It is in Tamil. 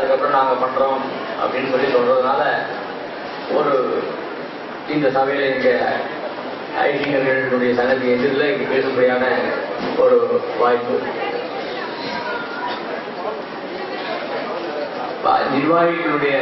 அதுக்கப்புறம் நாங்க பண்றோம் அப்படின்னு சொல்லி சொல்றதுனால ஒரு இந்த சபையில இங்க ஐடிங்களுடைய சங்கத்தி எதிரில் இங்க பேசும்படியான ஒரு வாய்ப்பு. நிர்வாகிகளுடைய